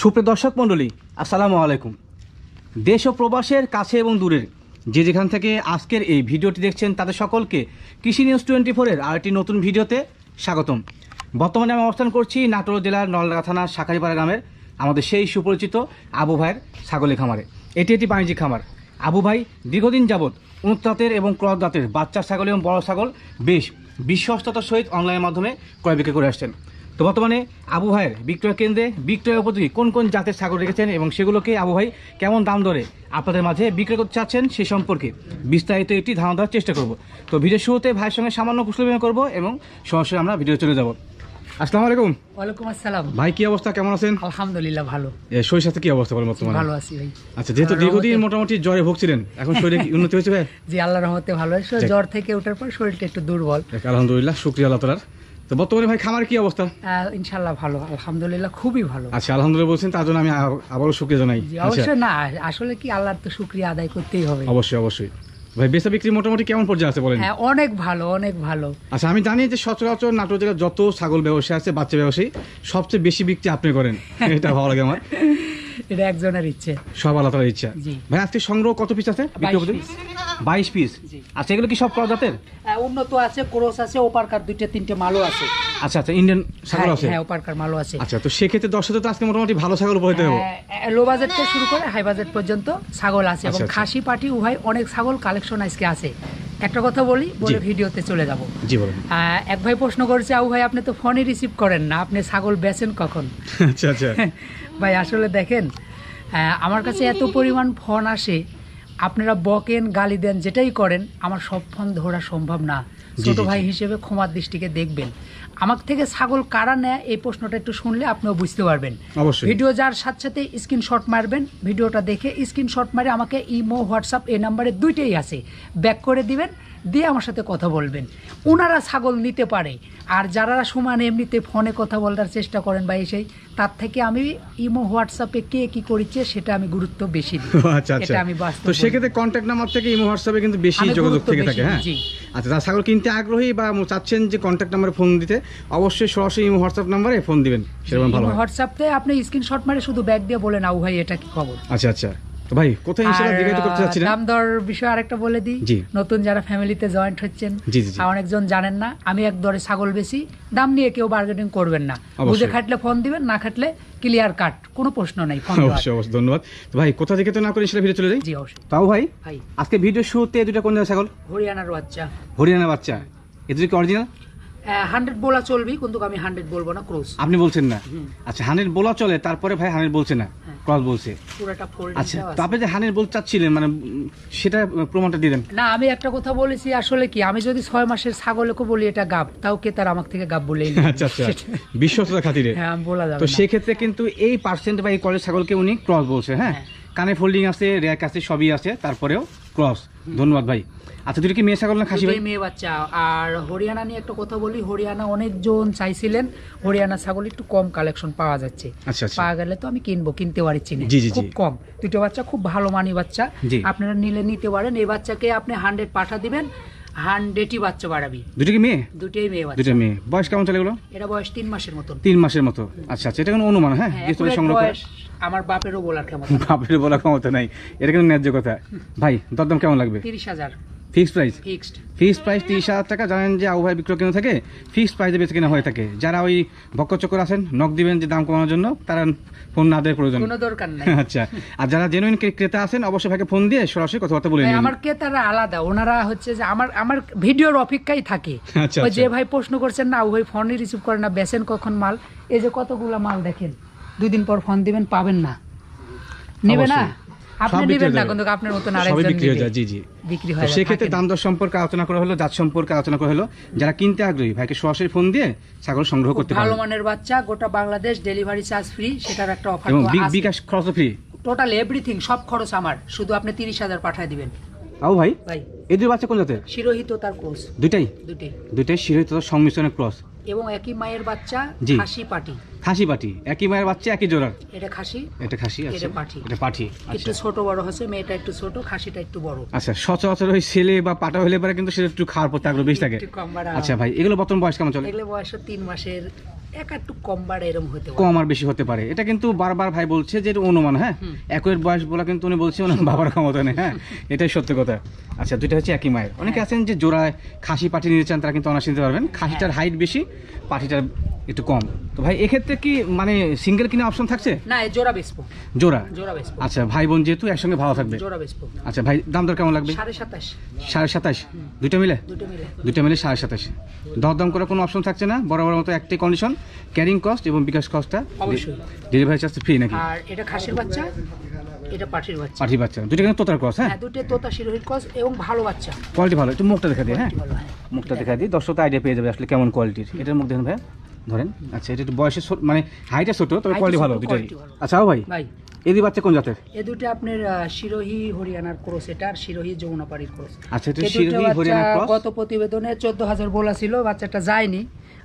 সুপ্রিয় দর্শক মণ্ডলী, আসসালামু আলাইকুম। দেশ ও প্রবাসের কাছে এবং দূরের যে যেখান থেকে আজকের এই ভিডিওটি দেখছেন তাদের সকলকে কৃষি নিউজ টোয়েন্টি ফোরের আরেকটি নতুন ভিডিওতে স্বাগতম। বর্তমানে আমি অবস্থান করছি নাটোর জেলার নলডাঙ্গা থানার শাখারিপাড়া গ্রামের আমাদের সেই সুপরিচিত আবু ভাইয়ের ছাগলের খামারে। এটি একটি বাণিজ্যিক খামার। আবু ভাই দীর্ঘদিন যাবৎ উন্নতাতের এবং ক্রস দাঁতের বাচ্চা ছাগল এবং বড় ছাগল বেশ বিশ্বস্ততার সহিত অনলাইনের মাধ্যমে ক্রয় বিক্রি করে আসছেন। তো বর্তমানে আবু ভাইয়ের বিক্রয় কেন্দ্রে বিক্রয় উপযোগী কোন কোন জাতের ছাগল রেখেছেন এবং সেগুলোকে আবু ভাই কেমন দাম দরে আপনাদের মাঝে বিক্রয় করতে চাচ্ছেন সে সম্পর্কে বিস্তারিত একটি ধারণা দেওয়ার চেষ্টা করব। তো ভিডিও শুরুতে ভাইয়ের সঙ্গে সামান্য কুশল বিনিময় করব এবং সরাসরি আমরা ভিডিও চলে যাব। আসসালামু আলাইকুম। ওয়ালাইকুম আসসালাম। ভাই কি অবস্থা? কেমন আছেন? আলহামদুলিল্লাহ ভালো। শরীর সাথে কি অবস্থা বলেন বর্তমানে? ভালো আছি ভাই। আচ্ছা যেহেতু দীর্ঘদিন মোটামুটি জ্বরে ভুগছিলেন এখন শরীরে কি উন্নতি হয়েছে ভাই? জি আল্লাহ রহমতে ভালো। আছে জ্বর থেকে ওঠার পর শরীরটা একটু দুর্বল। আলহামদুলিল্লাহ শুক্রিয়া আল্লাহ তালার। তো বর্তমানে ভাই খামার কি অবস্থা? আহ, ইনশাল্লাহ ভালো আলহামদুলিল্লাহ খুবই ভালো। আচ্ছা আলহামদুলিল্লাহ বলছেন তার জন্য আমি আবারও শুক্রিয়া জানাই। আচ্ছা। অবশ্যই না আসলে কি আল্লাহর তো শুক্রিয়া আদায় করতেই হবে। অবশ্যই অবশ্যই। ভাই বেচা বিক্রি মোটামুটি কেমন পর্যায়ে আছে বলেন? হ্যাঁ অনেক ভালো অনেক ভালো। আচ্ছা আমি জানি যে সচরাচর নাটোর জেলার যত ছাগল ব্যবসায়ী আছে বাচ্চা ব্যবসায়ী সবচেয়ে বেশি বিক্রি আপনি করেন। এটা ভালো লাগে আমার। এটা একজনের ইচ্ছে। সব তালার ইচ্ছা। ভাই আজকে সংগ্রহ কত পিস আছে? বিক্রি 22 উপযোগী? piece। বাইশ পিস আচ্ছা এগুলো কি সব জাতের উন্নত আছে ক্রোস আছে ওপারকার দুইটা তিনটে মালও আছে। আচ্ছা আচ্ছা ইন্ডিয়ান ছাগল হ্যাঁ আছে? হ্যাঁ ওপারকার মালও আছে। আচ্ছা তো সেক্ষেত্রে দর্শকদের তো আজকে মোটামুটি ভালো ছাগল লো বাজেট থেকে শুরু করে হাই বাজেট পর্যন্ত ছাগল আছে এবং আচ্ছা, আচ্ছা। খাসি পাটি উভয় অনেক ছাগল কালেকশন আজকে আছে। একটা কথা বলি বলে। ভিডিওতে চলে যাব। জি বলুন। এক ভাই প্রশ্ন করেছে আউ ভাই আপনি তো ফোনই রিসিভ করেন না আপনি ছাগল বেচেন কখন? আচ্ছা আচ্ছা। ভাই আসলে দেখেন আমার কাছে এত পরিমাণ ফোন আসে আপনারা বকেন গালি দেন যেটাই করেন আমার সব ফোন ধরা সম্ভব না। ছোট ভাই হিসেবে ক্ষমার দৃষ্টিকে দেখবেন। আমার থেকে ছাগল কারা নেয় এই প্রশ্নটা একটু শুনলে আপনিও বুঝতে পারবেন। অবশ্যই। ভিডিও যার সাথে সাথে স্ক্রিনশট মারবেন ভিডিওটা দেখে স্ক্রিনশট মারে আমাকে ইমো হোয়াটসঅ্যাপ এই নাম্বারে দুইটাই আছে। ব্যাক করে দিবেন দিয়ে আমার সাথে কথা বলবেন। ওনারা ছাগল নিতে পারে। আর যারা সমান এমনিতে ফোনে কথা বলার চেষ্টা করেন বা সেই তার থেকে আমি ইমো হোয়াটসঅ্যাপে কে কি করেছে সেটা আমি গুরুত্ব বেশি দিই। আচ্ছা আচ্ছা। আমি তো সেক্ষেত্রে কন্ট্যাক্ট নাম্বার থেকে ইমো হোয়াটসঅ্যাপে কিন্তু বেশি যোগাযোগ থেকে থাকে হ্যাঁ? আচ্ছা যারা ছাগল কিনতে আগ্রহী বা চাচ্ছেন যে কন্ট্যাক্ট নাম্বারে ফোন দিতে অবশ্যই সরাসরি ইমো হোয়াটসঅ্যাপ নাম্বারে ফোন দিবেন সেরকম ভালো হোয়াটসঅ্যাপে আপনি স্ক্রিনশট মারে শুধু ব্যাগ দিয়ে বলেন আউ ভাই এটা কি খবর? আচ্ছা আচ্ছা। ভাই কোথায় ইনশাআল্লাহ আর, করতে চাচ্ছিলেন? দাম দর বিষয় আরেকটা বলে দিই। নতুন যারা ফ্যামিলিতে জয়েন্ট হচ্ছেন অনেকজন জানেন না আমি এক দরে ছাগল বেশি দাম নিয়ে কেউ বার্গেনিং করবেন না। বুঝে খাটলে ফোন দিবেন না খাটলে ক্লিয়ার কাট কোনো প্রশ্ন নাই ফোন অবশ্যই অবশ্যই ধন্যবাদ। তো ভাই কোথা থেকে তো না করে সেটা ভিডিও চলে যাই? জি অবশ্যই। তাও ভাই? আজকে ভিডিও শুরুতে দুটো কোন ছাগল? হরিয়ানার বাচ্চা। হরিয়ানা বাচ্চা। এ দুটো কি অরিজিনাল হান্ড্রেড বলা চলবি কিন্তু আমি হান্ড্রেড বলব না ক্রোস আপনি বলছেন না? আচ্ছা হানের বলা চলে তারপরে ভাই হানের বলছে না। হ্যাঁ। ক্রস বলছে। পুরোটা ফোল্ড আচ্ছা তো আপনি যে হানের বল চাচ্ছিলেন মানে সেটা প্রমাণটা দিয়ে দেন না আমি একটা কথা বলেছি আসলে কি আমি যদি ছয় মাসের ছাগলকে বলি এটা গাব তাও কে তার আমার থেকে গাব নেবে। আচ্ছা আচ্ছা বিশ্বস্ততা খাতিরে। হ্যাঁ বলা যাবে তো। সেক্ষেত্রে কিন্তু এই পার্সেন্ট বা এই কলেজ ছাগলকে উনি ক্রস বলছে হ্যাঁ? কানে ফোল্ডিং আছে র্যাক আছে সবই আছে তারপরেও ক্রস ধন্যবাদ ভাই। আচ্ছা দুটো কি মেয়ে ছাগল না খাসি ভাই? মেয়ে বাচ্চা। আর হরিয়ানা নিয়ে একটা কথা বলি হরিয়ানা অনেকজন চাইছিলেন হরিয়ানা ছাগল একটু কম কালেকশন পাওয়া যাচ্ছে। আচ্ছা আচ্ছা। পাওয়া গেলে তো আমি কিনবো কিনতে পারছি না। খুব কম। দুটো বাচ্চা খুব ভালো মানি বাচ্চা। আপনারা নিলে নিতে পারেন। এই বাচ্চাকে আপনি হান্ড্রেড পাঠা দিবেন হান্ড্রেডই বাচ্চা বাড়াবি। দুটো কি মেয়ে? দুটোই মেয়ে বাচ্চা। দুটো মেয়ে। বয়স কেমন চলে গেলো এটা বয়স তিন মাসের মতন। তিন মাসের মতো। আচ্ছা আচ্ছা এটা কোনো অনুমান হ্যাঁ? হ্যাঁ, সংগ্রহ আমার বাপেরও বলার ক্ষমতা বাপের বলা ক্ষমতা নাই। এটা কিন্তু ন্যায্য কথা। ভাই দরদাম কেমন লাগবে? তিরিশ হাজার। Fixed price? Fixed. Fixed price তিরিশ হাজার টাকা। জানেন যে আবহাওয়া বিক্রয় কেনা থাকে ফিক্সড প্রাইসে বেঁচে কেনা হয়ে থাকে। যারা ওই আছেন নক দিবেন যে দাম কমানোর জন্য তারা ফোন না দেওয়ার প্রয়োজন। কোনো দরকার নাই। আচ্ছা। আর যারা জেনুইন ক্রেতা আছেন অবশ্যই ভাইকে ফোন দিয়ে সরাসরি কথাবার্তা বলে নিন। আমার ক্রেতারা আলাদা। ওনারা হচ্ছে যে আমার আমার ভিডিওর অপেক্ষায় থাকে। আচ্ছা, ওই যে আচ্ছা। ভাই প্রশ্ন করছেন না ওই ফোনই রিসিভ করে না বেচেন কখন মাল? এই যে কতগুলো মাল দেখেন। দুই দিন পর ফোন দিবেন পাবেন না। নেবে না? আপনি নেবেন না কিন্তু আপনার মতন আরেকজন বিক্রি হয়ে যায়। জি জি। বিক্রি হয় সেক্ষেত্রে দাম দর সম্পর্কে আলোচনা করা হলো জাত সম্পর্কে আলোচনা করা হলো। যারা কিনতে আগ্রহী ভাইকে সরাসরি ফোন দিয়ে ছাগল সংগ্রহ করতে ভালো মানের বাচ্চা গোটা বাংলাদেশ ডেলিভারি চার্জ ফ্রি সেটার একটা অফার এবং বিকাশ খরচ ফ্রি টোটাল এভরিথিং সব খরচ আমার। শুধু আপনি তিরিশ হাজার পাঠিয়ে দিবেন। আও ভাই? ভাই। এই দুই বাচ্চা কোন জাতের? শিরোহিত তার কোর্স দুইটাই? দুটি দুইটাই শিরোহিত সংমিশ্রণের ক্রস এবং একই মায়ের বাচ্চা জি। খাসি পাটি। খাসি পাটি। একই মায়ের বাচ্চা একই জোড়ার? এটা খাসি এটা খাসি আছে এটা পাঠি। এটা পাঠি একটু আচ্ছা। ছোট বড় হচ্ছে মেয়েটা একটু ছোট খাসিটা একটু বড়। আচ্ছা সচরাচর ওই ছেলে বা পাটা হলে পরে কিন্তু সেটা একটু খাওয়ার পর আগ্রহ বেশি থাকে। একটু কম বাড়া। আচ্ছা ভাই এগুলো বর্তমান বয়স কেমন চলে? এগুলো বয়স তিন মাসের এক একটু কম বাড়ে এরকম হতে কম আর বেশি হতে পারে। এটা কিন্তু বারবার ভাই বলছে যে এটা অনুমান হ্যাঁ? একই একয়ের বয়স বলা কিন্তু উনি বলছে ওনার বাবার ক্ষমতা নেই হ্যাঁ? এটাই সত্য কথা। আচ্ছা দুইটা হচ্ছে একই মায়ের। অনেকে হ্যাঁ। আছেন যে জোড়ায় খাসি পাঠি চান তারা কিন্তু অনার্স নিতে পারবেন। খাসিটার হাইট বেশি পাঠিটার একটু কম। তো ভাই এক্ষেত্রে কি মানে সিঙ্গেল কিনা অপশন থাকছে? না জোড়া বেচবো। জোড়া? জোড়া বেচবো। আচ্ছা ভাই বোন যেহেতু একসঙ্গে ভালো থাকবে। জোড়া বেচবো। আচ্ছা ভাই দাম দর কেমন লাগবে? সাড়ে সাতাশ। সাড়ে সাতাশ? দুইটা মিলে? দুটো মিলে। দুইটা মিলে সাড়ে সাতাশ। দরদাম করে কোনো অপশন থাকছে না? বড় বড় মতো একটাই কন্ডিশন ক্যারিং কস্ট এবং বিকাশ কস্টটা অবশ্যই। ডেলিভারি চার্জ ফ্রি নাকি? আর এটা খাসির বাচ্চা এটা পাঠির বাচ্চা। পাঠি বাচ্চা। দুটো কিন্তু তোতার ক্রস হ্যাঁ? হ্যাঁ দুটো তোতা শিরোহির কস এবং ভালো বাচ্চা। কোয়ালিটি ভালো। একটু মুখটা দেখা দিই হ্যাঁ? হ্যাঁ। মুখটা দেখা দিই। দর্শক আইডিয়া পেয়ে যাবে আসলে কেমন কোয়ালিটির এটার মুখ দেখেন ভাই ধরেন আচ্ছা এটা একটু বয়সে ছোট- মানে হাইটে ছোট তবে কোয়ালিটি ভালো দুটাই আচ্ছা ও ভাই ভাই। এদি বাচ্চা কোন জাতের? এ দুটো আপনার শিরোহি হরিয়ানার ক্রস এটা আর শিরোহি যমুনাপাড়ির ক্রস। আচ্ছা এটা শিরোহি হরিয়ানার হরিয়ানা ক্রস? গত প্রতিবেদনে চোদ্দ হাজার বলা ছিল বাচ্চাটা যায়নি।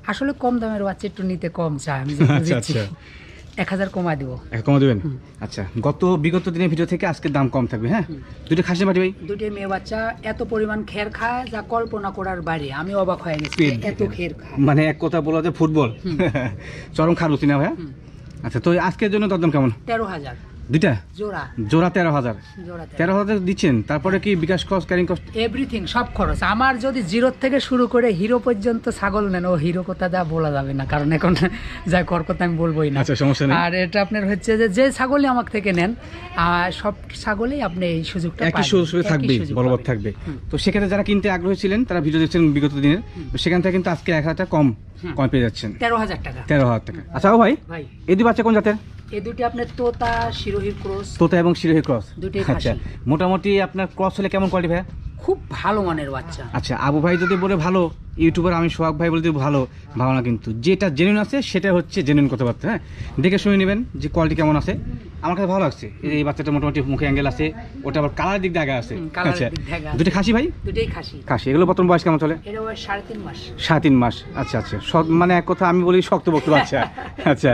আসলে কম দামের বাচ্চা একটু নিতে কম চায় আমি যেটা আচ্ছা, বুঝেছি। এক হাজার কমায় দিব। এক কমা দেবেন? আচ্ছা গত বিগত দিনের ভিডিও থেকে আজকে দাম কম থাকবে হ্যাঁ? দুটো খাসি ভাই? দুটো মেয়ে বাচ্চা এত পরিমাণ খের খায় যা কল্পনা করার বাইরে। আমি অবাক হয়ে গেছি এত। খের খায়। মানে এক কথা বলা যায় ফুটবল। চরম খারুচি না ভাইয়া? আচ্ছা তো আজকের জন্য দরদাম কেমন? তেরো হাজার। দুইটা? জোড়া। জোড়া তেরো হাজার। জোড়া তেরো। হাজার দিচ্ছেন তারপরে কি Bikash cost carrying cost everything সব খরচ। আমার যদি জিরো থেকে শুরু করে হিরো পর্যন্ত ছাগল নেন ও হিরো কথা যা বলা যাবে না কারণ এখন যা কর কথা আমি বলবোই না। আচ্ছা সমস্যা নেই। আর এটা আপনার হচ্ছে যে যে ছাগলই আমার থেকে নেন আর সব ছাগলেই আপনি এই সুযোগটা একই। সুযোগ থাকবে বলবৎ থাকবে। তো সেক্ষেত্রে যারা কিনতে আগ্রহী ছিলেন তারা ভিডিও দেখছেন বিগত দিনের সেখান থেকে কিন্তু আজকে এক হাজার টাকা কম কম পেয়ে যাচ্ছেন। তেরো হাজার টাকা। তেরো হাজার টাকা। আচ্ছা ও ভাই ভাই। এদি বাচ্চা কোন জাতের? এই দুটি আপনার তোতা শিরোহী ক্রস তোতা এবং শিরোহী ক্রস দুটি আচ্ছা মোটামুটি আপনার ক্রস হলে কেমন কোয়ালিটি ভাই খুব ভালো মানের বাচ্চা। আচ্ছা আবু ভাই যদি বলে ভালো ইউটিউবার আমি সোহাগ ভাই বলতে ভালো ভালো না কিন্তু। যেটা জেনুইন আছে সেটা হচ্ছে জেনুইন কথাবার্তা হ্যাঁ? দেখে শুনে নেবেন যে কোয়ালিটি কেমন আছে। আমার কাছে ভালো লাগছে। এই বাচ্চাটা মোটামুটি মুখে অ্যাঙ্গেল আছে ওটা আবার কালার দিক আগে আছে। আচ্ছা। দুটো খাসি ভাই? দুটোই খাসি। খাসি এগুলো বর্তমান বয়স কেমন চলে? সাড়ে তিন মাস। সাড়ে তিন মাস আচ্ছা আচ্ছা। মানে এক কথা আমি বলি শক্তপোক্ত বাচ্চা। আচ্ছা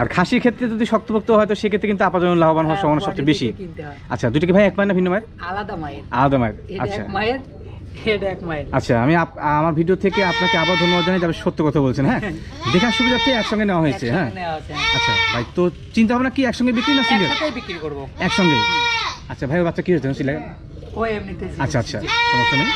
আর খাসির ক্ষেত্রে যদি শক্তপোক্ত হয় তো সেক্ষেত্রে কিন্তু আপাতত লাভবান হওয়ার সম্ভাবনা সবচেয়ে বেশি। হয়। আচ্ছা দুটো কি ভাই এক মায়ের না ভিন্ন মায়ের? আলাদা মায়ের। আলাদা মায়ের আচ্ছা এক মায়ের এক আচ্ছা আমি আমার ভিডিও থেকে আপনাকে আবার ধন্যবাদ জানাই যাবে সত্য কথা বলছেন হ্যাঁ? দেখার সুবিধার্থে একসঙ্গে নেওয়া হয়েছে হ্যাঁ? আচ্ছা ভাই তো চিন্তা ভাবনা কি একসঙ্গে বিক্রি না সিঙ্গেল? বিক্রি করব। একসঙ্গে। আচ্ছা ভাই বাচ্চা কি হয়েছে? সিলে ও এমনিতে আচ্ছা আচ্ছা সমস্যা নেই।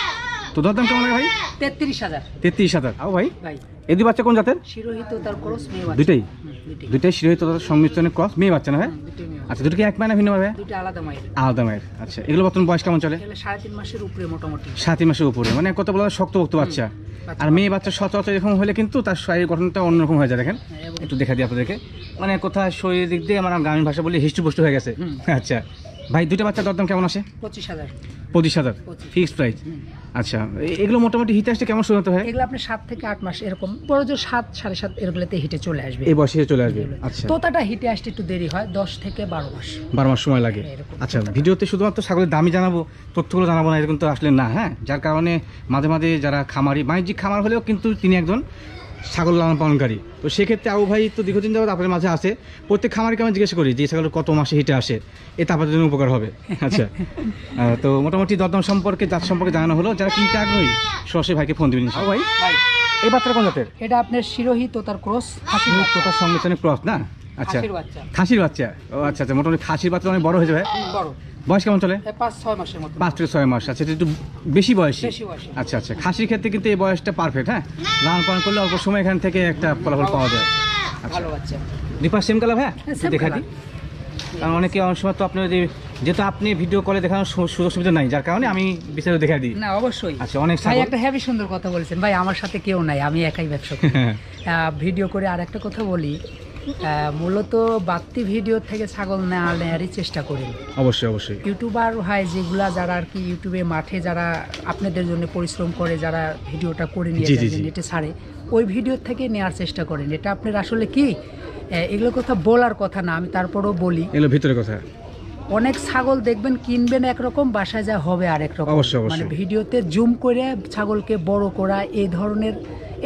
তো দরদাম কেমন লাগে ভাই? তেত্রিশ হাজার। তেত্রিশ হাজার। আও ভাই ভাই। এদি বাচ্চা কোন জাতের? শিরোহিত তার ক্রস মেয়ে বাচ্চা। শিরোহিত তাদের সংমিশ্রণে ক্রস মেয়ে বাচ্চা না ভাই? বাচ্চা। আচ্ছা দুটো কি এক মায় না ভিন্ন ভাই দুইটা আলাদা মায়ের আলাদা মায়ের আচ্ছা। এগুলো বর্তমান বয়স কেমন চলে? সাড়ে তিন মাসের উপরে মোটামুটি। তিন মাসের উপরে মানে কত বলা শক্তভক্ত বাচ্চা। বাচ্চা। আর মেয়ে বাচ্চা সচরাচর এরকম হলে কিন্তু তার শরীর গঠনটা অন্যরকম হয়ে যায় দেখেন। হ্যাঁ, একটু দেখা দিই আপনাদেরকে। মানে কোথায় শরীরের দিক দিয়ে আমার গ্রামীণ ভাষা বলে হিষ্টপুষ্ট হয়ে গেছে। আচ্ছা। ভাই দুটো বাচ্চার দরদাম কেমন আসে? পঁচিশ হাজার। পঁচিশ হাজার। Fixed price. আচ্ছা এগুলো মোটামুটি হিটে আসতে কেমন শুনতে হয়? এগুলো আপনি সাত থেকে আট মাস এরকম। বড় জোর সাত সাড়ে সাত এরগুলোতে হিটে চলে আসবে। এই বয়সে চলে আসবে? আচ্ছা। তোতাটা হিটে আসতে একটু দেরি হয় দশ থেকে বারো মাস। বারো মাস সময় লাগে। আচ্ছা ভিডিওতে শুধুমাত্র ছাগলের দামই জানাব তথ্যগুলো জানাব না এরকম তো আসলে না হ্যাঁ? যার কারণে মাঝে মাঝে যারা খামারি বাণিজ্যিক খামার হলেও কিন্তু তিনি একজন ছাগল লালন পালনকারী। তো সেক্ষেত্রে আবু ভাই তো দীর্ঘদিন যাবত আপনাদের মাঝে আসে প্রত্যেক খামারকে আমি জিজ্ঞেস করি যে এই ছাগলের কত মাসে হিটে আসে? এতে আপনাদের জন্য উপকার হবে। আচ্ছা। তো মোটামুটি দরদাম সম্পর্কে জাত সম্পর্কে জানানো হলো। যারা কিনতে আগ্রহী সরাসরি ভাইকে ফোন দেবেন আবু ভাই ভাই এই বাচ্চাটা কোন জাতের? এটা আপনার শিরোহি তোতার ক্রস বাচ্চা। তোতার সংমিশ্রণে ক্রস না? আচ্ছা। খাসির বাচ্চা। ও আচ্ছা আচ্ছা মোটামুটি খাসির বাচ্চা অনেক বড় হয়ে যাবে বড়। বয়স কেমন চলে? পাঁচ ছয় মাসের মতো। পাঁচ থেকে ছয় মাস। আচ্ছা একটু বেশি বয়সী? বেশি আচ্ছা আচ্ছা। খাসির ক্ষেত্রে কিন্তু এই বয়সটা পারফেক্ট হ্যাঁ? লালন পালন করলে অল্প সময় এখান থেকে একটা ফলাফল পাওয়া যায়। বাচ্চা। দীপা সেম কালার হ্যাঁ? হ্যাঁ, দেখা দিই। কারণ অনেকে অনেক সময় তো আপনার যে যেহেতু আপনি ভিডিও কলে দেখানোর সুযোগ সুবিধা নাই যার কারণে আমি বিস্তারিত দেখা দিই। না অবশ্যই। আচ্ছা অনেক ভাই একটা হেভি সুন্দর কথা বলেছেন। ভাই আমার সাথে কেউ নাই আমি একাই ব্যবসা করি। ভিডিও করে আর একটা কথা বলি। মূলত বাড়তি ভিডিও থেকে ছাগল নেওয়া নেওয়ারই চেষ্টা করি। অবশ্যই অবশ্যই। ইউটিউবার হয় যেগুলা যারা আর কি ইউটিউবে মাঠে যারা আপনাদের জন্য পরিশ্রম করে যারা ভিডিওটা করে নিয়ে। নেটে ছাড়ে ওই ভিডিও থেকে নেওয়ার চেষ্টা করেন। এটা আপনার আসলে কি? এগুলো কথা বলার কথা না আমি তারপরেও বলি। এগুলো ভিতরে কথা। অনেক ছাগল দেখবেন কিনবেন একরকম বাসায় যা হবে আরেক রকম। মানে ভিডিওতে জুম করে ছাগলকে বড় করা এই ধরনের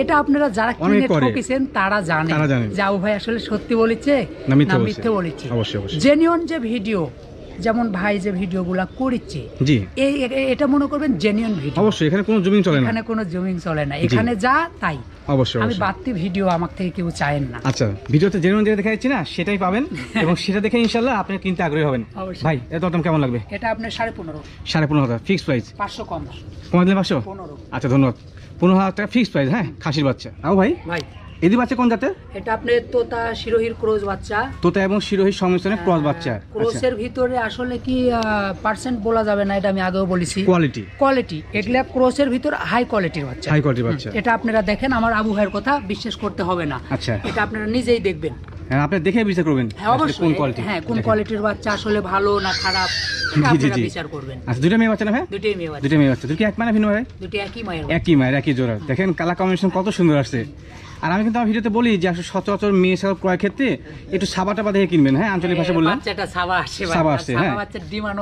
এটা আপনারা যারা কিনে ঠকেছেন তারা জানে। যাও ভাই আসলে সত্যি বলেছে না মিথ্যে বলেছে। জেনিয়ন যে ভিডিও যেমন ভাই যে ভিডিওগুলা করেছে জি। এই এটা মনে করবেন জেনিয়ন ভিডিও অবশ্যই এখানে কোনো জমিন চলে না। এখানে কোনো জমিং চলে না। এখানে যা তাই। অবশ্যই আমি বাড়তি ভিডিও আমার থেকে কেউ চায়েন না। আচ্ছা ভিডিওতে জেনুইন যেটা দেখা যাচ্ছে না সেটাই পাবেন এবং সেটা দেখে ইনশাল্লাহ আপনি কিনতে আগ্রহী হবেন। ভাই কেমন লাগবে? এটা আপনার সাড়ে পনেরো। সাড়ে পনেরো হাজার ফিক্স প্রাইস পাঁচশো কম কমাই দিলে পাঁচশো? পনেরো। আচ্ছা ধন্যবাদ। পনেরো হাজার টাকা ফিক্স প্রাইস হ্যাঁ? খাসির বাচ্চা। আও ভাই? ভাই এদি বাচ্চা কোন জাতের? এটা আপনার তোতা শিরোহির ক্রোজ বাচ্চা। তোতা এবং শিরোহী সংমিশ্রণে ক্রস বাচ্চা। আচ্ছা। ক্রোসের ভিতরে আসলে কি পার্সেন্ট বলা যাবে না এটা আমি আগেও বলেছি। কোয়ালিটি কোয়ালিটি এগুলা ক্রোসের ভিতর হাই কোয়ালিটির বাচ্চা। হাই কোয়ালিটির বাচ্চা। এটা আপনারা দেখেন আমার আবু ভাইয়ের কথা বিশ্বাস করতে হবে না। আচ্ছা। এটা আপনারা নিজেই দেখবেন। হ্যাঁ আপনি দেখে বিচার করবেন। হ্যাঁ অবশ্যই কোন কোয়ালিটি হ্যাঁ কোন কোয়ালিটির বাচ্চা আসলে ভালো না খারাপ। বিচার করবেন। আচ্ছা দুটো মেয়ে বাচ্চা না ভাই? দুটোই মেয়ে বাচ্চা। দুটো মেয়ে বাচ্চা। দুটো কি এক মানে ভিন্ন ভাই দুটো একই মায়ের একই মায়ের একই জোড়া। দেখেন কালার কম্বিনেশন কত সুন্দর আসছে। আর আমি কিন্তু আমার ভিডিওতে বলি যে আসলে সচরাচর মেয়ে ছাগল ক্রয় ক্ষেত্রে একটু সাবাটা বা দেখে কিনবেন হ্যাঁ আঞ্চলিক ভাষা বললাম। সাবা আসে ভাই। সাবা আসে, হ্যাঁ।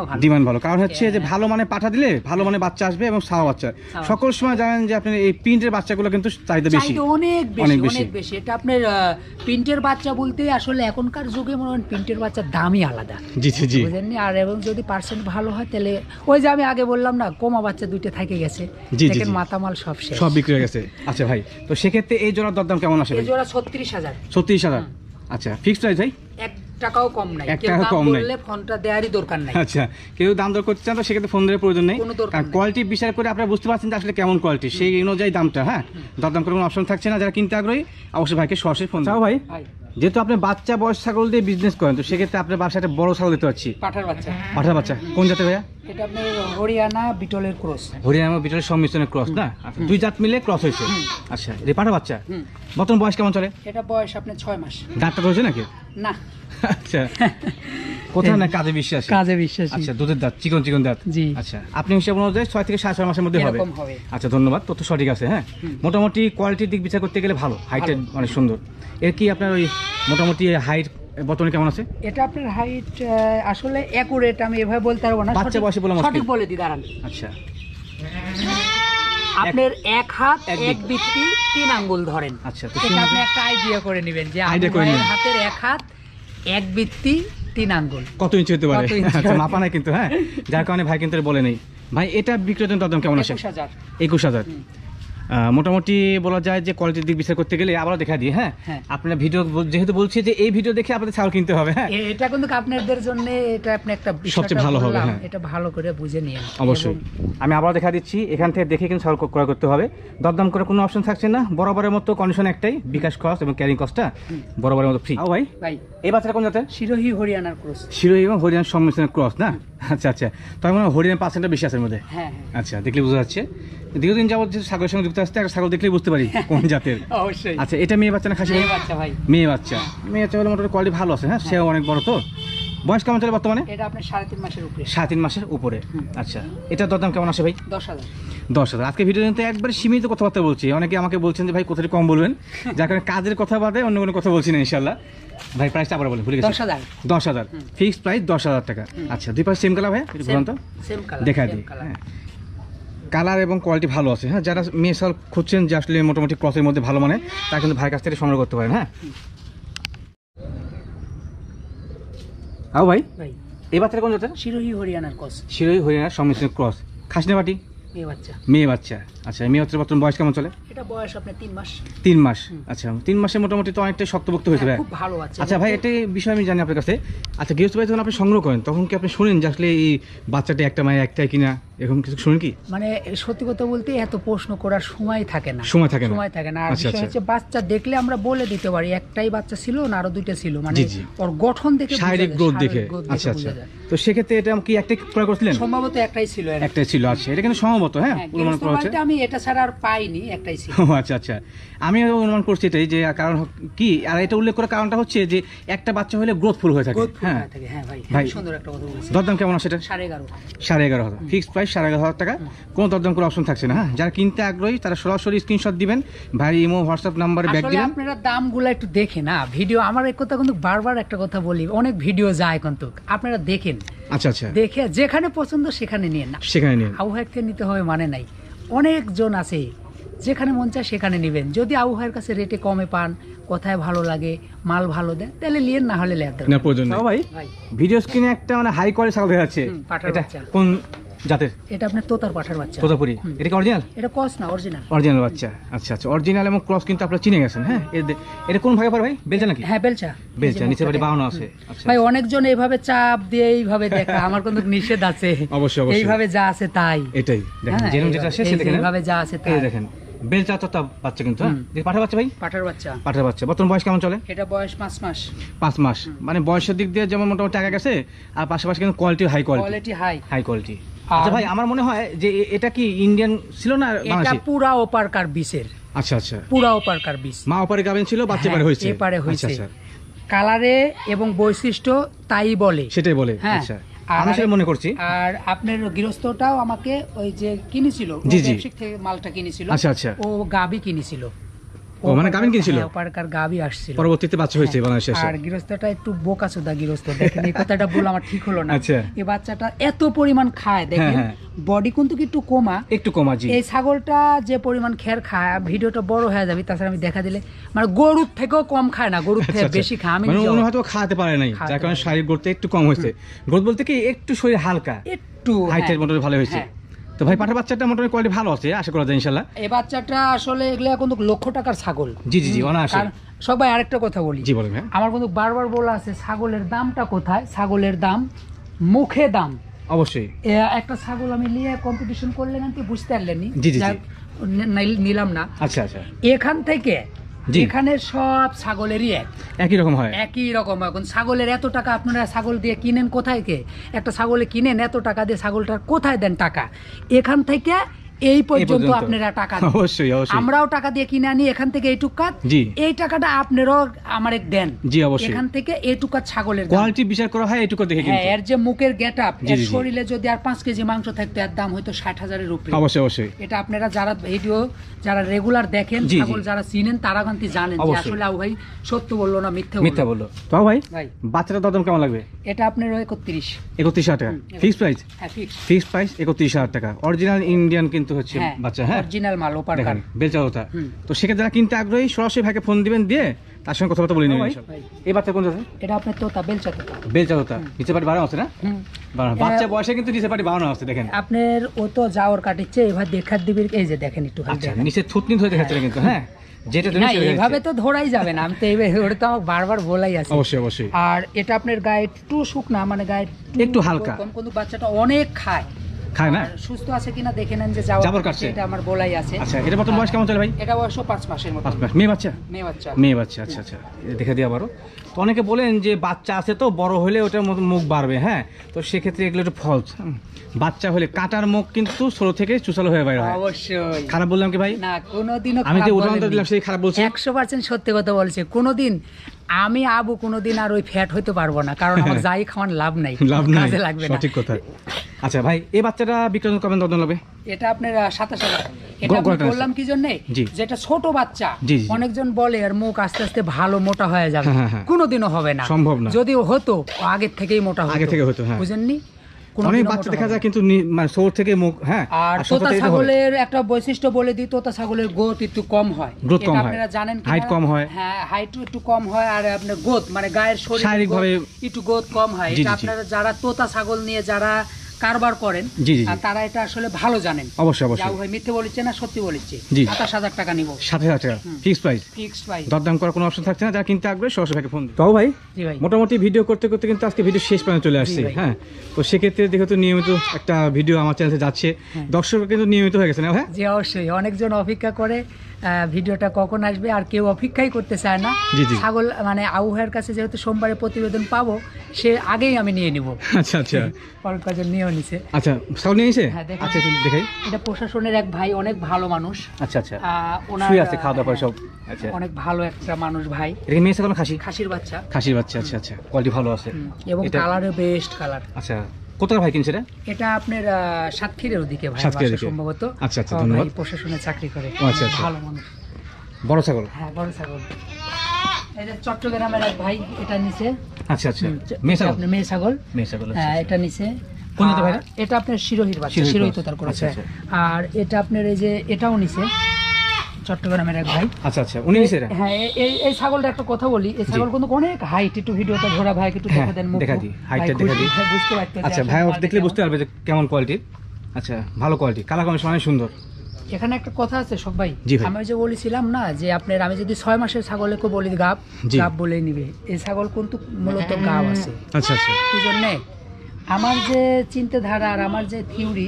ভালো। ডিমান্ড ভালো। কারণ হচ্ছে যে ভালো মানে পাঠা দিলে ভালো মানে বাচ্চা আসবে এবং সাবা বাচ্চা। সকল সময় জানেন যে আপনি এই প্রিন্টের বাচ্চাগুলো কিন্তু চাহিদা বেশি। অনেক বেশি অনেক বেশি। এটা আপনার প্রিন্টের বাচ্চা বলতে আসলে এখনকার যুগে মনে হয় প্রিন্টের বাচ্চার দামই আলাদা। জি জি জি। বুঝেননি? আর এবং যদি পার্সেন্ট ভালো হয় তাহলে ওই যে আমি আগে বললাম না কোমা বাচ্চা দুইটা থেকে গেছে। জি, জি, দেখেন মাতামাল সব শেষ। সব বিক্রি হয়ে গেছে। আচ্ছা ভাই তো সেক্ষেত্রে এই জোড়ার দরদাম কেমন আসে এই জোড়া ছত্রিশ হাজার। ছত্রিশ হাজার? আচ্ছা ফিক্সড প্রাইস ভাই? এক টাকাও কম নাই। এক কেউ টাকা দাম কম নাই। বললে ফোনটা দেয়ারই দরকার নাই। আচ্ছা কেউ দাম দর করতে চান তো সেক্ষেত্রে ফোন দেওয়ার প্রয়োজন নেই। কোনো দরকার কারণ কোয়ালিটি বিচার করে আপনারা বুঝতে পারছেন যে আসলে কেমন কোয়ালিটি সেই অনুযায়ী দামটা হ্যাঁ? দরদাম করে কোনো অপশন থাকছে না যারা কিনতে আগ্রহী অবশ্যই ভাইকে সরাসরি ফোন চাও ভাই? ভাই। যেহেতু আপনি বাচ্চা বয়স ছাগল দিয়ে বিজনেস করেন তো সেক্ষেত্রে আপনার বাসায় একটা বড় ছাগল দিতে পারছি পাঠার বাচ্চা। পাঠার বাচ্চা। কোন জাতের ভাইয়া? এটা আপনার হরিয়ানা বিটলের ক্রস। হরিয়ানা বিটলের সংমিশ্রণের ক্রস না? আচ্ছা দুই জাত মিলে ক্রস হয়েছে। আচ্ছা রে পাঠা বাচ্চা। বর্তমান বয়স কেমন চলে? এটা বয়স আপনার ছয় মাস। দাঁতটা রয়েছে নাকি? না। আচ্ছা। কোথায় না কাজে বিশ্বাস? কাজে বিশ্বাসী। আচ্ছা দুধের দাঁত চিকন চিকন দাঁত। জি। আচ্ছা আপনি হিসাব অনুযায়ী ছয় থেকে সাড়ে ছয় মাসের মধ্যে হবে। আচ্ছা ধন্যবাদ তথ্য সঠিক আছে হ্যাঁ? মোটামুটি কোয়ালিটির দিক বিচার করতে গেলে ভালো হাইটের অনেক সুন্দর। এর কি আপনার ওই মোটামুটি হাইট বর্তমানে কেমন আছে? এটা আপনার হাইট আসলে অ্যাকুরেট আমি এভাবে বলতে পারব না বাচ্চা বয়সে বলা। সঠিক বলে দি দাঁড়ান। আচ্ছা। আপনার এক হাত এক বিত্তি তিন আঙ্গুল ধরেন। আচ্ছা আপনি একটা আইডিয়া করে নেবেন যে Idea করে হাতের এক হাত এক বিত্তি তিন আঙ্গুল। কত ইঞ্চি হতে পারে? আচ্ছা মাপা নাই কিন্তু হ্যাঁ? যার কারণে ভাই কিন্তু বলে নেই। ভাই এটা বিক্রয় দাম কেমন আসে? একুশ হাজার। মোটামুটি বলা যায় যে কোয়ালিটির দিক বিচার করতে গেলে আবারও দেখা দিই হ্যাঁ? হ্যাঁ। আপনারা ভিডিও যেহেতু বলছি যে এই ভিডিও দেখে আপনাদের ছাগল কিনতে হবে হ্যাঁ? এটা কিন্তু আপনাদের জন্য এটা আপনি একটা সবচেয়ে ভালো হবে, হ্যাঁ। এটা ভালো করে বুঝে নিয়ে অবশ্যই। আমি আবার দেখা দিচ্ছি এখান থেকে দেখে কিন্তু ছাগল ক্রয় করতে হবে। দরদাম করে কোনো অপশন থাকছে না বরাবরের মতো কন্ডিশন একটাই বিকাশ কস্ট এবং ক্যারিং কস্টটা বরাবরের মতো ফ্রি ভাই ভাই। এই বাচ্চাটা কোন জাতের? শিরোহী হরিয়ানার ক্রস। শিরোহী এবং হরিয়ানার সংমিশ্রণের ক্রস না? আচ্ছা আচ্ছা। তার মানে হরিণের পার্সেন্টটা বেশি আছে মধ্যে? হ্যাঁ হ্যাঁ। আচ্ছা দেখলে বোঝা যাচ্ছে। দীর্ঘদিন যাবত যে ছাগলের সঙ্গে যুক্ত আসতে ছাগল দেখলেই বুঝতে পারি কোন জাতের। অবশ্যই। আচ্ছা এটা মেয়ে বাচ্চা না খাসি মেয়ে বাচ্চা ভাই। মেয়ে বাচ্চা। মেয়ে বাচ্চা হলে মোটামুটি কোয়ালিটি ভালো আছে হ্যাঁ। সেও অনেক বড় তো? বয়স কেমন চলে বর্তমানে? এটা আপনার সাড়ে তিন মাসের উপরে। সাড়ে তিন মাসের উপরে। আচ্ছা এটা দরদাম কেমন আসে ভাই? দশ হাজার। দশ হাজার। আজকে ভিডিও কিন্তু একবার সীমিত কথাবার্তা বলছি। অনেকে আমাকে বলছেন যে ভাই কোথায় কম বলবেন? যার কারণে কাজের কথা বাদে অন্য কোনো কথা বলছি না ইনশাল্লাহ ভাই প্রাইসটা আবার বলে ভুলে দশ হাজার। দশ হাজার। ফিক্সড প্রাইস দশ হাজার টাকা। আচ্ছা দুই পাশে সেম কালার ভাই? একটু তো। দেখা দিই। হ্যাঁ। কালার এবং কোয়ালিটি ভালো আছে। হ্যাঁ যারা মেয়ে সাল খুঁজছেন যে আসলে মোটামুটি ক্রসের মধ্যে ভালো মানে তা কিন্তু ভাইয়ের কাছ থেকে সংগ্রহ করতে পারেন হ্যাঁ? আও ভাই? ভাই এই বাচ্চাটা কোন জাতের? শিরোহী হরিয়ানার ক্রস শিরোহি হরিয়ানার সংমিশ্রণ ক্রস খাসনে বাটি? মেয়ে বাচ্চা। মেয়ে বাচ্চা। আচ্ছা মেয়ে বাচ্চার বর্তমান বয়স কেমন চলে? এটা বয়স আপনার তিন মাস। তিন মাস। আচ্ছা তিন মাসে মোটামুটি তো অনেকটা শক্তভুক্ত হয়েছে ভাই। হ্যাঁ, খুব ভালো বাচ্চা আচ্ছা ভাই একটা বিষয় আমি জানি আপনার কাছে। আচ্ছা গৃহস্থ ভাই যখন আপনি সংগ্রহ করেন তখন কি আপনি শুনেন যে আসলে এই বাচ্চাটা একটা মায়ের একটাই কিনা? এরকম কিছু শুনেন কি? মানে সত্যি কথা বলতে এত প্রশ্ন করার সময় থাকে না। সময় থাকে না। সময় থাকে না। আর আচ্ছা, বিষয় আচ্ছা। হচ্ছে বাচ্চা দেখলে আমরা বলে দিতে পারি একটাই বাচ্চা ছিল না আরও দুইটা ছিল। মানে। ওর গঠন দেখে শারীরিক গ্রোথ দেখে। আচ্ছা আচ্ছা। তো সেক্ষেত্রে এটা কি একটাই ক্রয় করছিলেন? সম্ভবত একটাই ছিল একটাই ছিল আচ্ছা। এটা কিন্তু সম্ভবত হ্যাঁ? হ্যাঁ, অনুমান করা হচ্ছে। আমি এটা ছাড়া আর পাইনি একটাই ছিল। আচ্ছা আচ্ছা। আমি অনুমান করছি এটাই যে কারণ কি? আর এটা উল্লেখ করার কারণটা হচ্ছে যে একটা বাচ্চা হলে গ্রোথফুল হয়ে থাকে। হ্যাঁ। হয়ে থাকে, হ্যাঁ ভাই। সুন্দর একটা কথা দরদাম কেমন আছে এটা? সাড়ে এগারো সাড়ে এগারো হাজার। ফিক্সড প্রাইস সাড়ে এগারো হাজার টাকা। কোনো দরদাম করে অপশন থাকছে না হ্যাঁ? যারা কিনতে আগ্রহী তারা সরাসরি স্ক্রিনশট দিবেন। ভাই ইমো হোয়াটসঅ্যাপ নাম্বারে ব্যাক আসলে দিবেন। আপনারা দামগুলো একটু দেখে না। ভিডিও আমার এক কথা কিন্তু বারবার একটা কথা বলি অনেক ভিডিও যায় কিন্তু। আপনারা দেখেন। আচ্ছা আচ্ছা। দেখে যেখানে পছন্দ সেখানে নিয়ে না। সেখানে নিয়ে আবহাওয়ার থেকে নিতে হবে মানে নাই। অনেকজন আছে যেখানে মন চায় সেখানে নেবেন। যদি আবহাওয়ার কাছে রেটে কমে পান কোথায় ভালো লাগে মাল ভালো দেন তাহলে লিয়েন না হলে লেয়ার না প্রয়োজন ভাই ভিডিও স্ক্রিনে একটা মানে হাই কোয়ালিটি ছাগল এটা কোন জাতের? এটা আপনার তোতার পাঠার বাচ্চা। তোতাপুরি। এটা কি অরিজিনাল এটা কস না অরিজিনাল অরিজিনাল বাচ্চা। আচ্ছা আচ্ছা। অরিজিনাল এবং ক্রস কিন্তু আপনারা চিনে গেছেন হ্যাঁ? এটা কোন ভাগে পড়ে ভাই? বেলচা নাকি? হ্যাঁ বেলচা। বেলচা নিচে বাড়ি বাহানো আছে। আচ্ছা ভাই অনেকজন এইভাবে চাপ দিয়ে এইভাবে দেখা। আমার কিন্তু নিষেধ আছে। অবশ্যই, অবশ্যই। এইভাবে যা আছে তাই। এটাই। দেখেন হ্যাঁ, যেরকম যেটা আছে এই সে যে দেখেন এইভাবে যা আছে তাই। দেখেন বেলচা তো বাচ্চা কিন্তু হ্যাঁ? পাঠার বাচ্চা ভাই? পাঠার বাচ্চা। পাঠার বাচ্চা। বর্তমান বয়স কেমন চলে? এটা বয়স পাঁচ মাস। পাঁচ মাস। মানে বয়সের দিক দিয়ে যেমন মোটামুটি টাকা গেছে আর পাশাপাশি কিন্তু quality high quality quality high high quality আচ্ছা ভাই আমার মনে হয় যে এটা কি ইন্ডিয়ান ছিল না এটা পুরা ওপারকার বিষের। আচ্ছা আচ্ছা। পুরা ওপারকার বিষ। মা ওপারে গাবেন ছিল বাচ্চা পারে হ্যাঁ, হয়েছে। এপারে হয়েছে। আচ্ছা, আচ্ছা। কালারে এবং বৈশিষ্ট্য তাই বলে। সেটাই বলে হ্যাঁ। আচ্ছা। আমি সেটা মনে করছি। আর আপনার গৃহস্থটাও আমাকে ওই যে কিনেছিল জি, জি। থেকে মালটা কিনেছিল। আচ্ছা, আচ্ছা। ও গাবি কিনেছিল। ও, মানে গাভীন কিনেছিল? হ্যাঁ, ওপারকার গাবি আসছিল পরবর্তীতে বাচ্চা হয়েছে এসে আর গৃহস্থটা একটু গৃহস্থ দেখেন এই কথাটা আমার ঠিক হলো না আচ্ছা। এই বাচ্চাটা এত পরিমাণ খায় দেখেন হ্যাঁ, বডি কিন্তু একটু কমা একটু কমা জি এই ছাগলটা যে পরিমাণ খের খায় ভিডিওটা বড় হয়ে যাবে তাছাড়া আমি দেখা দিলে মানে গরুর থেকেও কম খায় না গরুর থেকে আচ্ছা, আচ্ছা। বেশি খায় আমি মানে উনি হয়তো খাওয়াতে পারে নাই যার কারণে শারীরিক গ্রোথ একটু কম হয়েছে গ্রোথ বলতে কি একটু শরীর হালকা একটু হাইটের হ্যাঁ। মোটামুটি ভালো হয়েছে হ্যাঁ। তো ভাই পাঠার বাচ্চাটা মোটামুটি কোয়ালিটি ভালো আছে আশা করা যায় ইনশাল্লাহ এই বাচ্চাটা আসলে এগুলো কিন্তু লক্ষ টাকার ছাগল। জি জি জি অনায়াসে। সবাই আরেকটা কথা বলি। জি বলেন আমার কিন্তু বারবার বলা আছে ছাগলের দামটা কোথায়? ছাগলের দাম মুখে দাম। অবশ্যই। একটা ছাগল আমি নিয়ে কম্পিটিশন করলে না বুঝতে পারলেনি জি, জি, নিলাম না। আচ্ছা আচ্ছা। এখান থেকে। এখানে সব ছাগলেরই এক। একই রকম হয়। একই রকম এখন ছাগলের এত টাকা আপনারা ছাগল দিয়ে কিনেন কোথায় কে? একটা ছাগলে কিনেন এত টাকা দিয়ে ছাগলটা কোথায় দেন টাকা? এখান থেকে এই পর্যন্ত। আপনারা টাকা। অবশ্যই অবশ্যই। আমরাও টাকা দিয়ে কিনে আনি এখান থেকে এইটুক কাজ জি। এই টাকাটা আপনারাও আমার দেন। জি অবশ্যই। এখান থেকে এইটুক কাজ ছাগলের কোয়ালিটি বিচার করা হয় এটুকু দেখে হ্যাঁ কিন্তু। এর যে মুখের গেট আপ এর। শরীরে যদি আর পাঁচ কেজি মাংস থাকতো এর দাম হয়তো ষাট হাজারের উপরে। অবশ্যই অবশ্যই। এটা আপনারা যারা ভিডিও যারা রেগুলার দেখেন। ছাগল যারা চিনেন তারা কিন্তু জানেন যে আসলে আবু ভাই সত্য বলল না মিথ্যে মিথ্যা বলল? বলল। তো ভাই ভাই। বাচ্চাটা দরদাম কেমন লাগবে? এটা আপনার একত্রিশ। একত্রিশ হাজার টাকা। হুম, ফিক্স প্রাইস হ্যাঁ ফিক্স ফিক্স প্রাইস একত্রিশ হাজার টাকা। অরিজিনাল ইন্ডিয়ান কিন্তু হচ্ছে হ্যাঁ বাচ্চা হ্যাঁ? অরিজিনাল মাল ওপার দেখেন বেলচাওতা হুম। তো সেক্ষেত্রে যারা কিনতে আগ্রহী সরাসরি ভাইকে ফোন দিবেন দিয়ে তার সঙ্গে কথাবার্তা বলে নেবেন। এই বাচ্চা কোন আছে এটা আপনার তোতা বেলচা তোতা। বেলচাওতা নিচে পাটি বাড়ানো আছে না। বাচ্চা বয়সে কিন্তু নিচে পাটি বাড়ানো আছে দেখেন। আপনার ও তো যাওয়ার কাটিচ্ছে এবার দেখার দিবি এই যে দেখেন একটু আচ্ছা নিচে থুতনি ধরে কিন্তু হ্যাঁ? যেটা না এইভাবে তো ধরাই যাবে না আমি তো এইভাবে ওটা তো বারবার বলাই আছে। অবশ্যই অবশ্যই। আর এটা আপনার গায়ে একটু শুকনা মানে গায়ে একটু হালকা। কিন্তু বাচ্চাটা অনেক খায়। খায় না? সুস্থ আছে কিনা দেখে নেন যে কাটছে। এটা আমার বলাই আছে। আচ্ছা এটা বর্তমান বয়স কেমন চলে ভাই? এটা বয়স পাঁচ মাসের মতো। পাঁচ মাস। মেয়ে বাচ্চা? মেয়ে বাচ্চা। মেয়ে বাচ্চা আচ্ছা আচ্ছা। দেখে আবারও। তো অনেকে বলেন যে বাচ্চা আছে তো বড় হলে ওটার মুখ বাড়বে হ্যাঁ? তো সেক্ষেত্রে এগুলো একটু ফলস বাচ্চা হলে কাটার মুখ কিন্তু ছোট থেকে চুচালো হয়ে বাইরে হয়। অবশ্যই। খারাপ বললাম কি ভাই? না কোনোদিনও আমি যে উদাহরণ দিলাম সেই খারাপ বলছি। একশো পার্সেন্ট সত্যি কথা বলছে। কোনোদিন আমি আবু কোনোদিন আর ওই ফ্যাট হইতে পারব না কারণ আমার যাই খাওয়ান লাভ নাই লাভ নাই কাজে লাগবে না সঠিক কথা আচ্ছা ভাই এই বাচ্চাটা বিক্রয় কবেন দর্জন লাগবে এটা আপনার সাতাশ সালে এটা বললাম কি জন্য। যেটা ছোট বাচ্চা। অনেকজন বলে আর মুখ আস্তে আস্তে ভালো মোটা হয়ে যাবে হ্যাঁ, হ্যাঁ, হ্যাঁ। কোনোদিনও হবে না সম্ভব না। যদিও হতো আগের থেকেই মোটা হতো আগে থেকে হতো, হ্যাঁ। বুঝেননি অনেক বাচ্চা দেখা যায় কিন্তু মানে সোর থেকে মুখ হ্যাঁ আর তোতা। ছাগলের একটা বৈশিষ্ট্য বলে দিই তোতা ছাগলের গোত একটু কম হয় গ্রোথ কম হয়। আপনারা জানেন হাইট কম হয়। হ্যাঁ হাইট একটু কম হয় আর আপনার গোত মানে গায়ের শরীর শারীরিকভাবে- একটু গোত কম হয় এটা। আপনারা যারা তোতা ছাগল নিয়ে যারা কারবার করেন। জি, জি, জি। আর তারা এটা আসলে ভালো জানেন। অবশ্যই অবশ্যই। ভাই মিথ্যে বলেছে না সত্যি বলেছে। সাতাশ হাজার টাকা নিব। সাত হাজার টাকা। ফিক্স প্রাইস ফিক্সড ভাই দরদাম করার কোনো অপশন থাকছে না। যারা কিনতে আগ্রহী সরাসরি ভাইকে ফোন তো ভাই? জি ভাই। মোটামুটি ভিডিও করতে করতে কিন্তু আজকে ভিডিও শেষ পর্যন্ত চলে আসছে। হ্যাঁ। তো সেক্ষেত্রে যেহেতু নিয়মিত একটা ভিডিও আমার চ্যানেলে যাচ্ছে হ্যাঁ। দর্শক কিন্তু নিয়মিত হয়ে গেছে না হ্যাঁ জি অবশ্যই। অনেকজন অপেক্ষা করে ভিডিওটা কখন আসবে আর কেউ অপেক্ষাই করতে চায় না। ছাগল মানে আবহাওয়ার কাছে যেহেতু সোমবারে প্রতিবেদন পাবো সে আগেই আমি নিয়ে নিব। আচ্ছা আচ্ছা। পরের কাজে নিয়েও নিছে। আচ্ছা সাউন্ড নিয়ে এসে? হ্যাঁ, আচ্ছা দেখাই। এটা প্রশাসনের এক ভাই অনেক ভালো মানুষ। আচ্ছা আচ্ছা। ওনার শুয়ে আছে খাওয়া দাওয়া সব। আচ্ছা। অনেক ভালো একটা মানুষ ভাই। এটা মেয়ে ছাগল খাসি? খাসির বাচ্চা। খাসির বাচ্চা আচ্ছা আচ্ছা। কোয়ালিটি ভালো আছে। এবং এটা- কালারে বেস্ট কালার আচ্ছা। টাকা ভাই কিনছে এটা? এটা আপনার সাতক্ষীরের ওদিকে ভাই সাতক্ষীরের সম্ভবত। আচ্ছা, আচ্ছা, ধন্যবাদ। প্রশাসনে চাকরি করে। আচ্ছা, আচ্ছা। ভালো মানুষ। বড় ছাগল? হ্যাঁ বড় ছাগল। যে চট্টগ্রামের এক ভাই এটা নিচে আচ্ছা আচ্ছা। মেয়ে ছাগল? আপনার মেয়ে ছাগল। মেয়ে ছাগল আচ্ছা, হ্যাঁ আচ্ছা। এটা নিচে কোন জাতের ভাই এটা? আপনার শিরোহির বাচ্চা শিরোহী শিরোহী cross। তো তার করেছে আর এটা আপনার এই যে এটাও নিচে চট্টগ্রামের এক ভাই। আচ্ছা আচ্ছা উনি হ্যাঁ এই- এই এই ছাগলটা একটা কথা বলি। এই ছাগল কিন্তু অনেক হাইট একটু ভিডিওটা ধরা ভাই একটু হ্যাঁ, দেখা দেন দেখা ভাই হাইটটা দেখা খুশি, দিই। ভাই বুঝতে পারতো আচ্ছা ভাই দেখলে বুঝতে পারবে যে কেমন কোয়ালিটির আচ্ছা ভালো কোয়ালিটি কালার কম্বিনেশন অনেক সুন্দর। এখানে একটা কথা আছে সবাই জি ভাই। আমি যে বলেছিলাম না যে আপনার আমি যদি ছয় মাসের ছাগলকে বলি গাব। গাব বলেই নিবে। এই ছাগল কিন্তু মূলত গাব আছে। আচ্ছা আচ্ছা। কি জন্যে? আমার যে চিন্তাধারা আর আমার যে থিওরি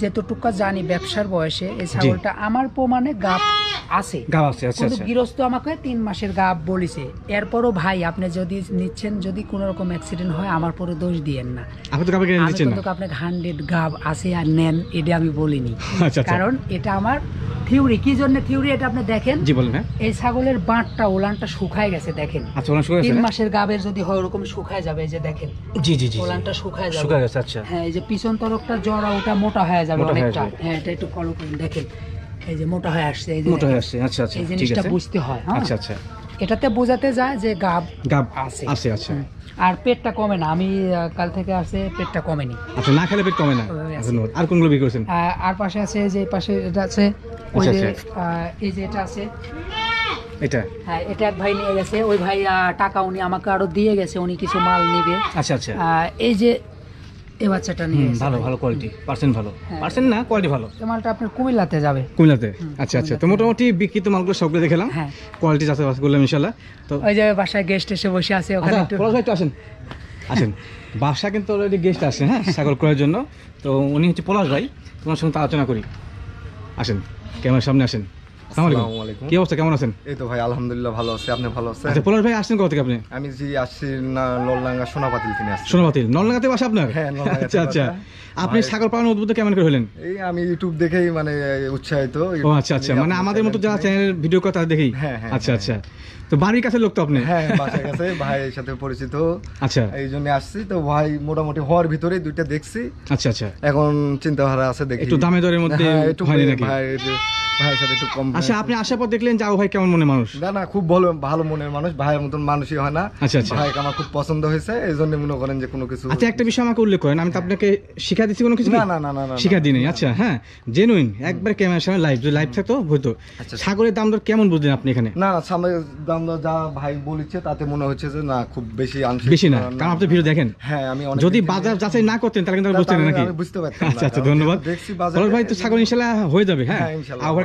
যেতটুকু জানি ব্যবসার বয়সে এই ছাগলটা আমার প্রমাণে গাপ আছে। গাপ আছে আচ্ছা কিন্তু আচ্ছা। গৃহস্থ আমাকে তিন মাসের গাপ বলিছে। এরপরও ভাই আপনি যদি নিচ্ছেন যদি কোনো রকম অ্যাক্সিডেন্ট হয় আমার পরে দোষ দিয়েন না। আপনি তো গাপ কিনে নিচ্ছেন না। কিন্তু আপনাকে হান্ড্রেড গাব আছে আর নেন এটা আমি বলিনি। আচ্ছা আচ্ছা। কারণ এটা আমার থিওরি কি জন্য থিওরি এটা আপনি দেখেন? জি বলেন এই ছাগলের বাঁটটা ওলানটা শুকায় গেছে দেখেন। আচ্ছা ওলান শুকায় গেছে তিন মাসের গাবের যদি হয় ওরকম শুকায় যাবে এই যে দেখেন। জি জি জি ওলানটা শুকায় যাবে। শুকায় গেছে আচ্ছা। হ্যাঁ এই যে পিছন তরকটা জড়া ওটা মোটা হয়ে যাবে অনেকটা। হ্যাঁ এটা একটু ফলো করুন দেখেন। এই যে মোটা হয়ে আসছে এই যে মোটা হয়ে আসছে আচ্ছা আচ্ছা এই জিনিসটা বুঝতে হয় হ্যাঁ। আচ্ছা আচ্ছা। এটাতে বোঝাতে যায় যে গাব গাব আছে। আছে আচ্ছা। হুম। আর পেটটা কমে না। আমি কাল থেকে আসে পেটটা কমেনি। আচ্ছা না খেলে পেট কমে না? আছে। ধন্যবাদ। আর কোনগুলো বিক্রি করছেন? আর পাশে আছে যে পাশে এটা আছে ওই আচ্ছা, যে আচ্ছা। এই যে এটা আছে। এটা? হ্যাঁ এটা এক ভাই নিয়ে গেছে। ওই ভাই টাকা উনি আমাকে আরও দিয়ে গেছে উনি কিছু মাল নিবে। আচ্ছা আচ্ছা। এই যে এই বাচ্চাটা নিয়ে ভালো ভালো কোয়ালিটি পার্সেন্ট ভালো। হ্যাঁ। পার্সেন্ট না কোয়ালিটি ভালো। মালটা আপনার কুমিল্লাতে যাবে। কুমিল্লাতে? আচ্ছা আচ্ছা। তো মোটামুটি বিক্রিত মালগুলো সবগুলো দেখলাম। হ্যাঁ। কোয়ালিটি যাচাই বাছাই করলাম ইনশাল্লাহ তো ওই যে বাসায় গেস্ট এসে বসে আছে ওখানে আচ্ছা একটু আসেন। আসেন। বাসা কিন্তু অলরেডি গেস্ট আসে হ্যাঁ ছাগল করার জন্য। তো উনি হচ্ছে পলাশ ভাই। তোমার সঙ্গে আলোচনা করি। আসেন। ক্যামেরার সামনে আসেন। আসসালামু আসসালামু আলাইকুম। আলাইকুম। কি অবস্থা কেমন আছেন? এই তো ভাই আলহামদুলিল্লাহ ভালো আছে। আপনি ভালো আছেন? আচ্ছা ভাই আসছেন কোথা থেকে আপনি? আমি আসছি না ললডাঙ্গা সোনাপাতিল থেকে আসছি। সোনাবাতিল নলনাগাতে বাসা আপনার? হ্যাঁ, আচ্ছা আচ্ছা। আপনি সাগর পালন উদ্বুদ্ধ কেমন করে হলেন? এই আমি ইউটিউব দেখেই মানে উৎসাহিত। ও আচ্ছা আচ্ছা। মানে আমাদের মতো যারা চ্যানেল ভিডিও করে তাদের দেখেই। হ্যাঁ, হ্যাঁ, আচ্ছা। আচ্ছা। তো বাড়ির কাছে লোক তো আপনি? হ্যাঁ বাসা গেছে ভাইয়ের সাথে পরিচিত। আচ্ছা। এই জন্য আসছি। তো ভাই মোটামুটি হওয়ার ভিতরে দুইটা দেখছি। আচ্ছা আচ্ছা। এখন চিন্তা ভাবনা আছে দেখি। একটু দামে দরের মধ্যে হ্যাঁ, একটু নাকি? ভাইয়ের সাথে একটু কম আচ্ছা আপনি আসার পর দেখলেন যাও ভাই কেমন মনে মানুষ? না না খুব ভালো ভালো মনের মানুষ। ভাইয়ের মতন মানুষই হয় না। আচ্ছা, আচ্ছা। আমার খুব পছন্দ হয়েছে। এই জন্য মনে করেন যে কোনো কিছু আচ্ছা একটা বিষয় আমাকে উল্লেখ করেন। আমি তো আপনাকে শিখা দিচ্ছি কোনো কিছু না, না, না, না, শিখা দিই আচ্ছা হ্যাঁ। জেনুইন একবার ক্যামেরার সামনে লাইভ যদি লাইভ থাকতো হয়তো আচ্ছা। ছাগলের দাম দর কেমন বুঝলেন আপনি এখানে? না না সামনে দাম যা ভাই বলেছে তাতে মনে হচ্ছে যে না খুব বেশি আংশিক বেশি না। কারণ আপনি ভিডিও দেখেন। হ্যাঁ আমি অনেক যদি বাজার যাচাই না করতেন তাহলে কিন্তু বুঝতেন নাকি? বুঝতে পারতাম আচ্ছা আচ্ছা ধন্যবাদ। পলাশ ভাই তো ছাগল ইনশাল্লাহ হয়ে যাবে হ্যাঁ?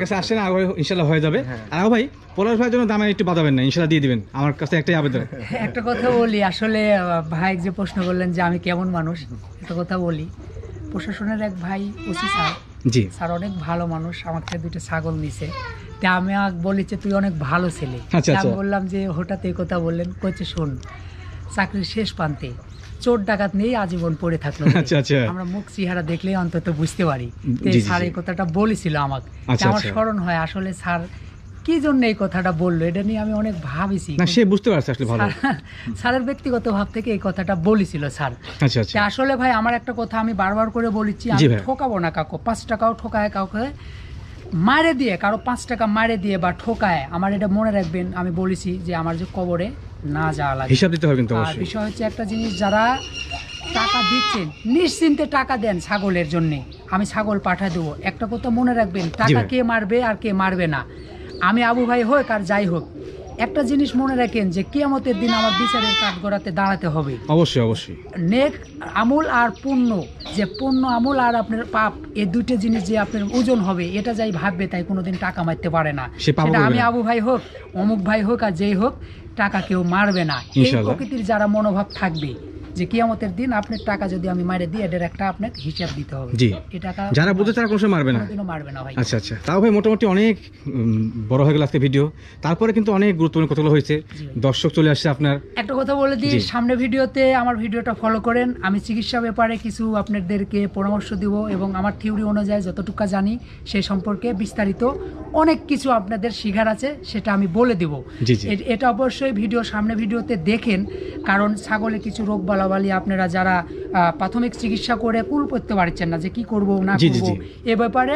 কাছে আসেন আবার ইনশাল্লাহ হয়ে যাবে। আর ভাই পলাশ ভাইয়ের জন্য দামে একটু বাঁধাবেন না ইনশাল্লাহ দিয়ে দিবেন। আমার কাছে একটাই আবেদন। একটা কথা বলি আসলে ভাই যে প্রশ্ন করলেন যে আমি কেমন মানুষ একটা কথা বলি। প্রশাসনের এক ভাই ওসি স্যার। জি। স্যার অনেক ভালো মানুষ আমার থেকে দুটো ছাগল নিছে। তা আমি আগ বলি যে তুই অনেক ভালো ছেলে আচ্ছা, আমি আচ্ছা। বললাম যে হঠাৎ এই কথা বললেন কইছে শোন চাকরির শেষ প্রান্তে চোর ডাকাত নিয়েই আজীবন পড়ে থাকল আচ্ছা। আমরা মুখ চেহারা দেখলেই অন্তত বুঝতে পারি স্যার এই কথাটা বলেছিল আমাকে আমার। স্মরণ হয় আসলে স্যার কি জন্য এই কথাটা বলল এটা নিয়ে আমি অনেক ভাবেছি না সে বুঝতে পারছে আসলে ভালো স্যারের ব্যক্তিগত ভাব থেকে এই কথাটা বলেছিল স্যার আচ্ছা আচ্ছা আসলে ভাই আমার একটা কথা আমি বারবার করে বলেছি আমি। ঠকাবো না কাউকে পাঁচ টাকাও ঠকায় কাউকে মারে দিয়ে কারও পাঁচ টাকা মারে দিয়ে বা ঠোকায় আমার এটা মনে রাখবেন আমি বলেছি যে আমার যে কবরে না যাওয়া লাগে। হিসাব দিতে হবে কিন্তু আর বিষয় হচ্ছে একটা জিনিস যারা টাকা দিচ্ছেন নিশ্চিন্তে টাকা দেন ছাগলের জন্য আমি ছাগল পাঠায় দেবো। একটা কথা মনে রাখবেন টাকা কে মারবে আর কে মারবে না। আমি আবু ভাই হোক আর যাই হোক একটা জিনিস মনে রাখেন যে কিয়ামতের দিন আমার বিচারের কাঠগড়াতে দাঁড়াতে হবে। অবশ্যই অবশ্যই। নেক আমল আর পুণ্য যে পুণ্য আমল আর আপনার পাপ এই দুটো জিনিস যে আপনার ওজন হবে এটা যাই ভাববে তাই কোনোদিন টাকা মারতে পারে না। সেটা আমি আবু ভাই হোক অমুক ভাই হোক আর যেই হোক টাকা কেউ মারবে না। এই প্রকৃতির যারা মনোভাব থাকবে যে কিয়ামতের দিন আপনার টাকা যদি আমি মারে দিই এটার একটা আপনাকে হিসাব দিতে হবে। জি। এই টাকা যারা বুঝে তারা কোনো সময় মারবে না। কোনোদিনও মারবে না ভাই। আচ্ছা আচ্ছা। তাও ভাই মোটামুটি অনেক বড় হয়ে গেল আজকে ভিডিও তারপরে কিন্তু অনেক গুরুত্বপূর্ণ কথাগুলো হয়েছে। দর্শক চলে আসছে আপনার। একটা কথা বলে দিই সামনে ভিডিওতে আমার ভিডিওটা ফলো করেন। আমি চিকিৎসা ব্যাপারে কিছু আপনাদেরকে পরামর্শ দিব এবং আমার থিওরি অনুযায়ী যতটুকু জানি সে সম্পর্কে বিস্তারিত অনেক কিছু আপনাদের শিখার আছে সেটা আমি বলে দেব। এটা অবশ্যই ভিডিও সামনে ভিডিওতে দেখেন কারণ ছাগলে কিছু রোগ বালাবালি আপনারা যারা প্রাথমিক চিকিৎসা করে কুল করতে পারছেন না যে কি করব না করব এ ব্যাপারে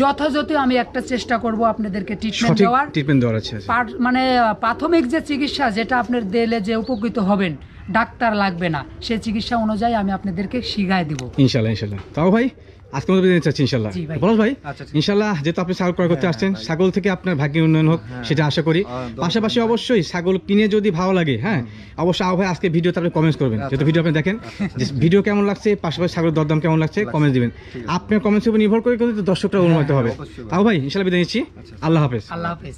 যথাযথ আমি একটা চেষ্টা করব আপনাদেরকে ট্রিটমেন্ট দেওয়ার। ট্রিটমেন্ট দেওয়ার আছে। মানে প্রাথমিক যে চিকিৎসা যেটা আপনার দিলে যে উপকৃত হবেন ডাক্তার লাগবে না সে চিকিৎসা অনুযায়ী আমি আপনাদেরকে শিখায় দেব। ইনশাল্লাহ ইনশাল্লাহ। তাও ভাই? আজকে মতো বিদায় চাচ্ছি ইনশাল্লাহ। ভাই। বলো ভাই আচ্ছা, ইনশাল্লাহ যেহেতু আপনি ছাগল ক্রয় করতে আসছেন ছাগল থেকে আপনার ভাগ্যের উন্নয়ন হোক সেটা আশা করি। পাশাপাশি অবশ্যই ছাগল কিনে যদি ভালো লাগে হ্যাঁ অবশ্যই আহ ভাই আজকে ভিডিওতে আপনি কমেন্টস করবেন। যেহেতু ভিডিও আপনি দেখেন যে ভিডিও কেমন লাগছে পাশাপাশি ছাগলের দরদাম কেমন লাগছে কমেন্টস দিবেন। আপনার কমেন্টস উপর নির্ভর করে কিন্তু দর্শকরা অনুমতি হবে। তাও ভাই। ভাই ইনশাল্লাহ বিদায় নিচ্ছি। আল্লাহ হাফেজ। আল্লাহ হাফেজ।